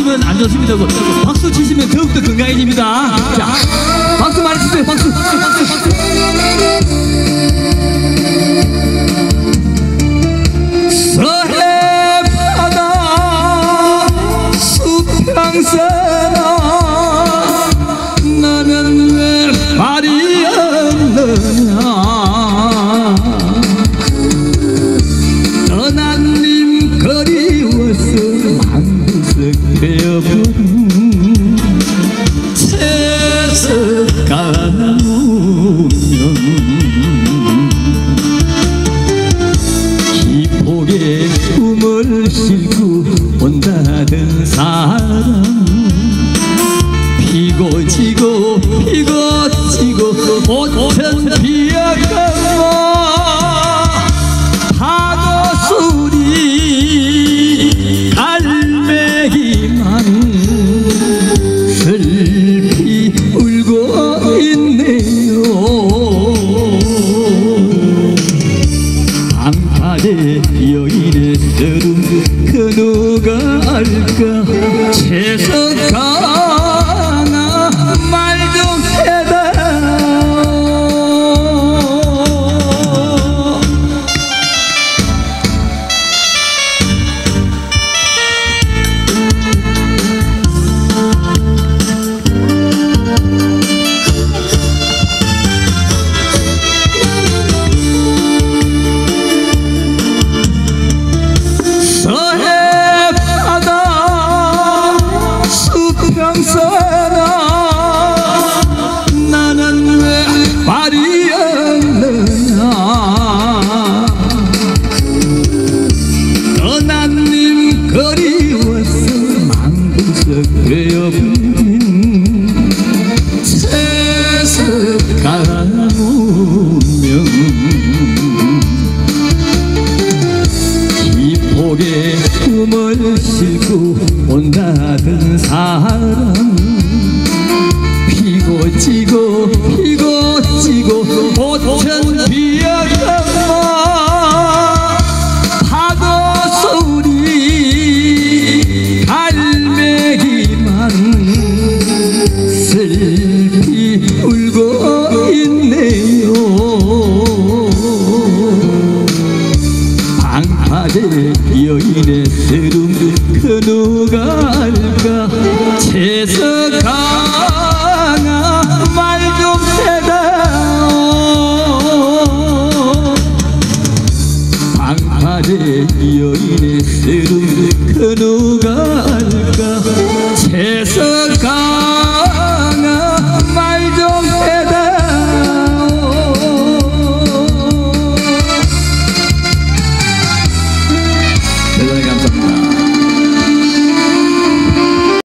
치시면 안 좋습니다. 그 박수 치시면 더욱더 건강해집니다. 자, 박수 많이 치세요. 박수, 박수, 박수, 박수. 서해 바다 수평선 되어버린 채석가는 운명 기폭에 꿈을 싣고 온다던 사람 피고 지고 피고 지고 오천 피어가 누가 알까? 채석가나 수평선아 나는 왜 말이 없느냐 떠난 님 그리워서 망구석 되어버린 채석가는 운명 기폭에 꿈을 싣고 온다던 사람 피고 지고 피고 지고 오천 피어가마 파도 소리 갈매기만 슬피 울고 있네요. 방파제 여인의 세름 그 누가 알까? 채석가 그 누가 알까? 재석강아 말 좀 해다오 대단히 감사합니다.